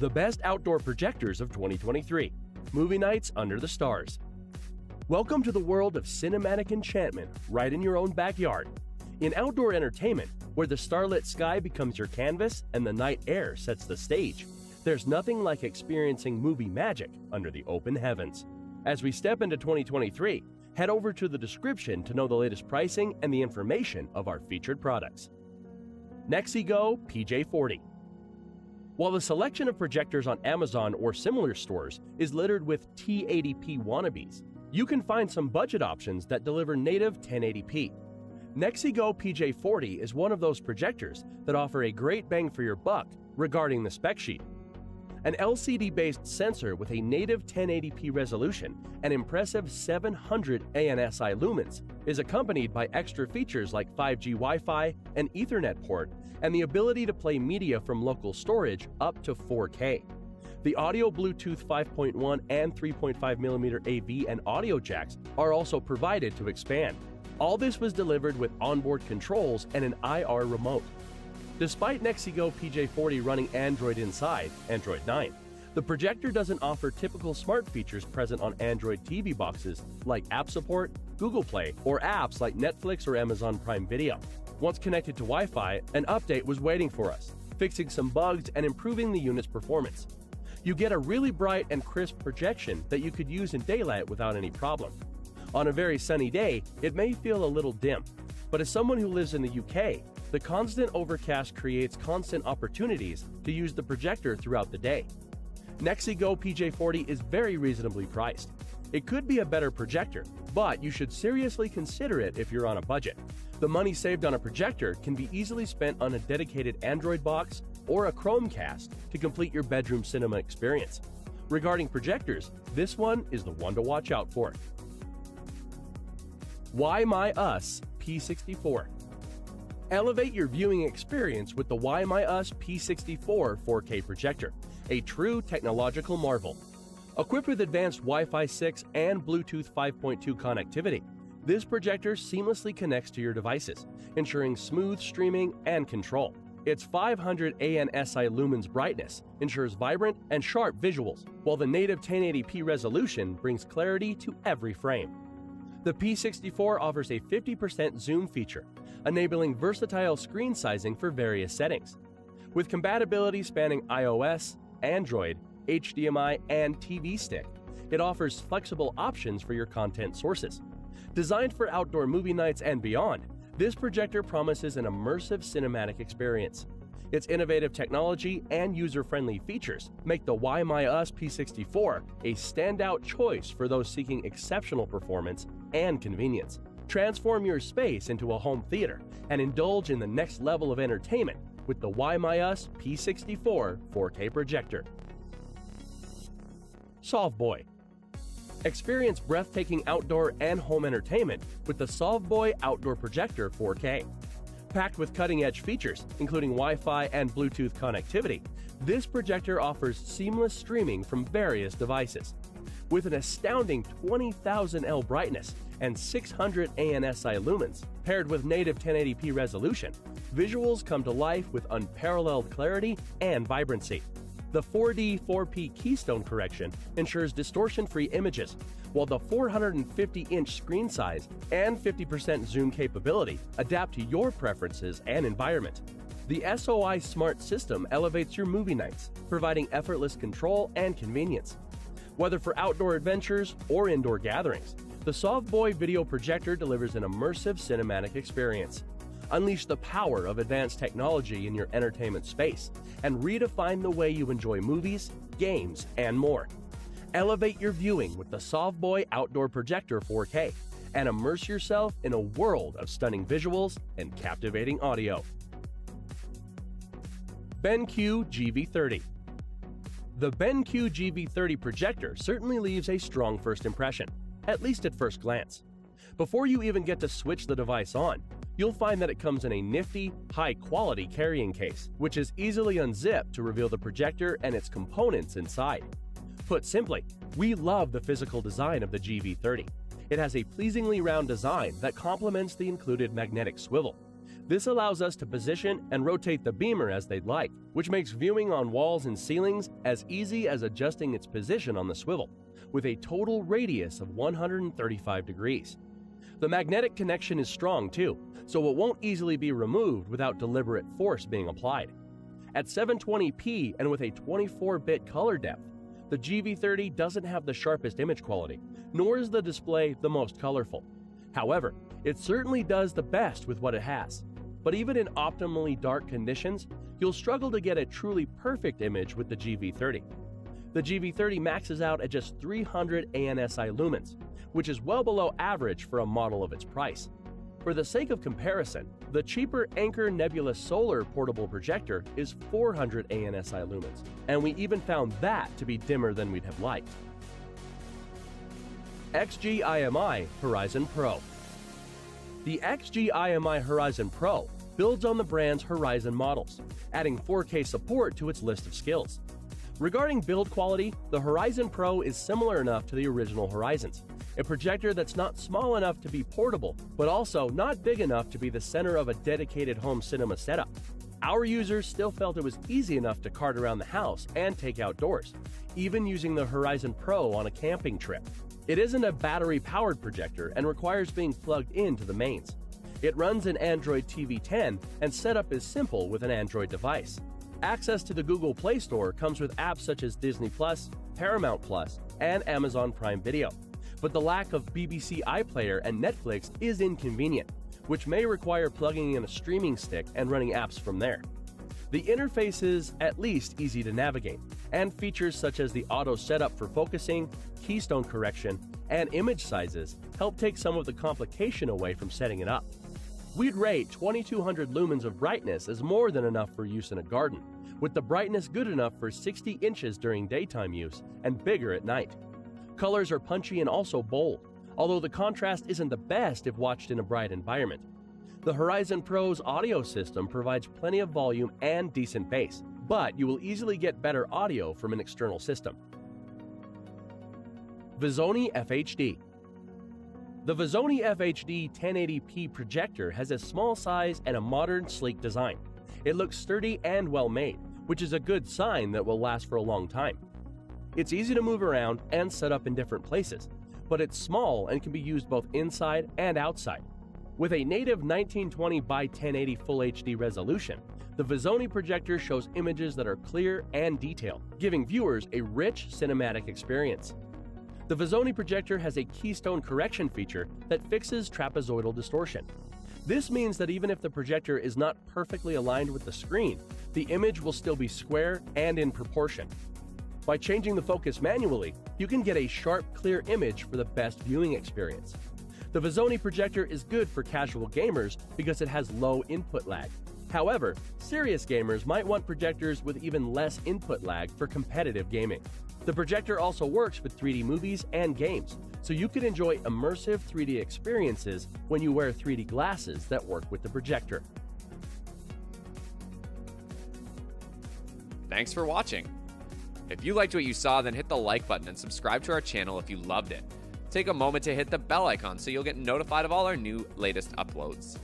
The best outdoor projectors of 2023. Movie nights under the stars. Welcome to the world of cinematic enchantment right in your own backyard. In outdoor entertainment, where the starlit sky becomes your canvas and the night air sets the stage, there's nothing like experiencing movie magic under the open heavens. As we step into 2023, head over to the description to know the latest pricing and the information of our featured products. NexiGo PJ40. While the selection of projectors on Amazon or similar stores is littered with 1080p wannabes, you can find some budget options that deliver native 1080p. NexiGo PJ40 is one of those projectors that offer a great bang for your buck regarding the spec sheet. An LCD based sensor with a native 1080p resolution and impressive 700 ANSI lumens is accompanied by extra features like 5G Wi Fi, an Ethernet port, and the ability to play media from local storage up to 4K. The audio Bluetooth 5.1 and 3.5mm AV and audio jacks are also provided to expand. All this was delivered with onboard controls and an IR remote. Despite NexiGo PJ40 running Android inside, Android 9, the projector doesn't offer typical smart features present on Android TV boxes like app support, Google Play, or apps like Netflix or Amazon Prime Video. Once connected to Wi Fi, an update was waiting for us, fixing some bugs and improving the unit's performance. You get a really bright and crisp projection that you could use in daylight without any problem. On a very sunny day, it may feel a little dim, but as someone who lives in the UK, the constant overcast creates constant opportunities to use the projector throughout the day. NexiGo PJ40 is very reasonably priced. It could be a better projector, but you should seriously consider it if you're on a budget. The money saved on a projector can be easily spent on a dedicated Android box or a Chromecast to complete your bedroom cinema experience. Regarding projectors, this one is the one to watch out for. WiMiUS P64 Elevate your viewing experience with the WiMiUS P64 4K projector, a true technological marvel. Equipped with advanced Wi Fi 6 and Bluetooth 5.2 connectivity, this projector seamlessly connects to your devices, ensuring smooth streaming and control. Its 500 ANSI lumens brightness ensures vibrant and sharp visuals, while the native 1080p resolution brings clarity to every frame. The P64 offers a 50% zoom feature, enabling versatile screen sizing for various settings. With compatibility spanning iOS, Android, HDMI, and TV stick, it offers flexible options for your content sources. Designed for outdoor movie nights and beyond, this projector promises an immersive cinematic experience. Its innovative technology and user friendly features make the WiMiUS P64 a standout choice for those seeking exceptional performance and convenience. Transform your space into a home theater and indulge in the next level of entertainment with the WiMiUS P64 4K projector. Sovboi. Experience breathtaking outdoor and home entertainment with the Sovboi Outdoor Projector 4K. Packed with cutting edge features, including Wi Fi and Bluetooth connectivity, this projector offers seamless streaming from various devices. With an astounding 20,000 L brightness and 600 ANSI lumens, paired with native 1080p resolution, visuals come to life with unparalleled clarity and vibrancy. The 4D 4P keystone correction ensures distortion free images, while the 450 inch screen size and 50% zoom capability adapt to your preferences and environment. The SOI Smart System elevates your movie nights, providing effortless control and convenience. Whether for outdoor adventures or indoor gatherings, the Sovboi video projector delivers an immersive cinematic experience. Unleash the power of advanced technology in your entertainment space and redefine the way you enjoy movies, games, and more. Elevate your viewing with the Sovboi Outdoor Projector 4K and immerse yourself in a world of stunning visuals and captivating audio. BenQ GV30 The BenQ GV30 projector certainly leaves a strong first impression, at least at first glance. Before you even get to switch the device on, you'll find that it comes in a nifty, high quality carrying case, which is easily unzipped to reveal the projector and its components inside. Put simply, we love the physical design of the GV30. It has a pleasingly round design that complements the included magnetic swivel. This allows us to position and rotate the beamer as they'd like, which makes viewing on walls and ceilings as easy as adjusting its position on the swivel, with a total radius of 135 degrees. The magnetic connection is strong too, so it won't easily be removed without deliberate force being applied. At 720p and with a 24 bit color depth, the GV30 doesn't have the sharpest image quality, nor is the display the most colorful. However, it certainly does the best with what it has. But even in optimally dark conditions, you'll struggle to get a truly perfect image with the GV30. The GV30 maxes out at just 300 ANSI lumens, which is well below average for a model of its price. For the sake of comparison, the cheaper Anker Nebula Solar portable projector is 400 ANSI lumens, and we even found that to be dimmer than we'd have liked. XGIMI Horizon Pro The XGIMI Horizon Pro builds on the brand's Horizon models, adding 4K support to its list of skills. Regarding build quality, the Horizon Pro is similar enough to the original Horizons, a projector that's not small enough to be portable, but also not big enough to be the center of a dedicated home cinema setup. Our users still felt it was easy enough to cart around the house and take outdoors, even using the Horizon Pro on a camping trip. It isn't a battery powered projector and requires being plugged into the mains. It runs an Android TV 10 and setup is simple with an Android device. Access to the Google Play Store comes with apps such as Disney Plus, Paramount Plus, and Amazon Prime Video but the lack of BBC iPlayer and Netflix is inconvenient, which may require plugging in a streaming stick and running apps from there. The interface is at least easy to navigate, and features such as the auto setup for focusing, keystone correction, and image sizes help take some of the complication away from setting it up. We'd rate 2200 lumens of brightness as more than enough for use in a garden, with the brightness good enough for 60 inches during daytime use and bigger at night. Colors are punchy and also bold, although the contrast isn't the best if watched in a bright environment. The Horizon Pro's audio system provides plenty of volume and decent bass, but you will easily get better audio from an external system. VIZONY FHD The VIZONY FHD 1080p projector has a small size and a modern, sleek design. It looks sturdy and well made, which is a good sign that will last for a long time. It's easy to move around and set up in different places, but it's small and can be used both inside and outside. With a native 1920 by 1080 Full HD resolution, the VIZONY projector shows images that are clear and detailed, giving viewers a rich cinematic experience. The VIZONY projector has a keystone correction feature that fixes trapezoidal distortion. This means that even if the projector is not perfectly aligned with the screen, the image will still be square and in proportion, by changing the focus manually, you can get a sharp, clear image for the best viewing experience. The VIZONY projector is good for casual gamers because it has low input lag. However, serious gamers might want projectors with even less input lag for competitive gaming. The projector also works with 3D movies and games, so you can enjoy immersive 3D experiences when you wear 3D glasses that work with the projector. Thanks for watching. If you liked what you saw, then hit the like button and subscribe to our channel if you loved it. Take a moment to hit the bell icon so you'll get notified of all our new latest uploads.